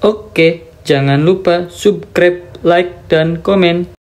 Oke, jangan lupa subscribe, like, dan komen.